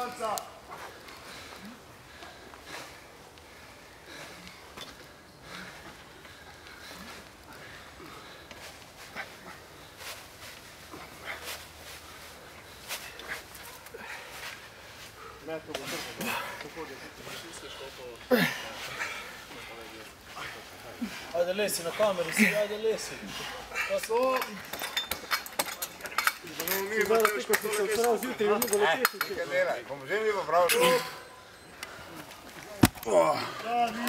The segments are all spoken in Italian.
forza! Metto questo po' di scopo. Hajde lesin në kamerë, si hajde lesin. Paso. Oh, Eh, bom že mi pa prav šli. Dali!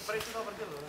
Prej si dobro delo, ne?